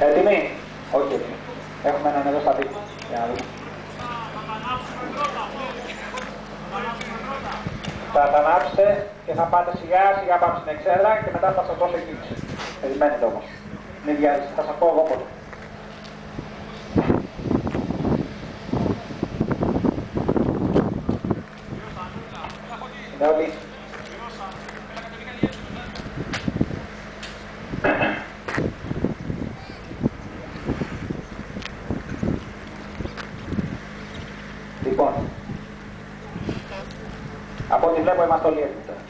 Έτοιμοι; Όχι έτοιμοι. Έχουμε έναν εδώ στα δίκτυα. Για να δούμε. Θα τα ανάψετε και θα πάτε σιγά σιγά πάμε στην εξέδρα και μετά θα σας δώσω εκδίκηση. Περιμένετε όμως. Μην βιάζεστε, θα σας πω εγώ πότε. Είναι όλοι. Λοιπόν, από ό,τι βλέπω είμαστε όλοι έτοιμοι τώρα.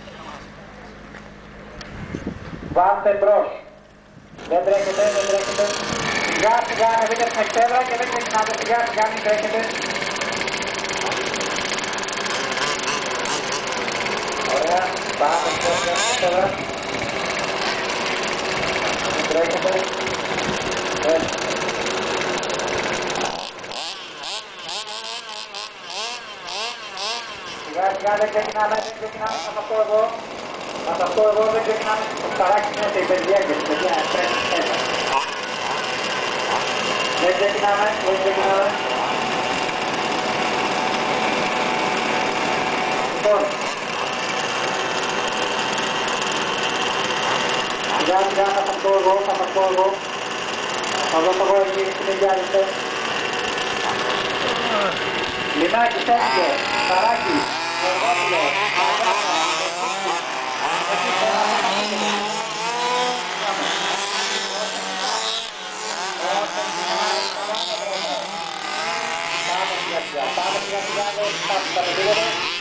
Βάστε μπρος. Δεν τρέχετε, δεν τρέχετε. Σιγά σιγά ανεβείτε στην εξέδρα και δεν ξεκινάτε. Σιγά σιγά μην τρέχετε. Ωραία. Πάμε στο στην εξέδρα. Μην τρέχετε. Έτσι. Σιγά σιγά δεν ξεκινάμε, δεν ξεκινάμε, θα σας πω εγώ. Θα σας πω εγώ, δεν ξεκινάμε. Το ψαράκι γίνεται η παιδιά και η παιδιά τρέχει μέσα. Δεν ξεκινάμε, δεν ξεκινάμε. Λοιπόν. Σιγά σιγά θα σας πω εγώ, θα σας πω εγώ. Θα δώσω εγώ εκεί στην παιδιά Λινάκι, Σέρgio, Σαράκι, Gracias.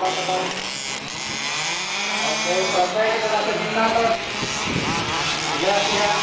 Προσέχετε να ξεκινάμε. Γεια σας.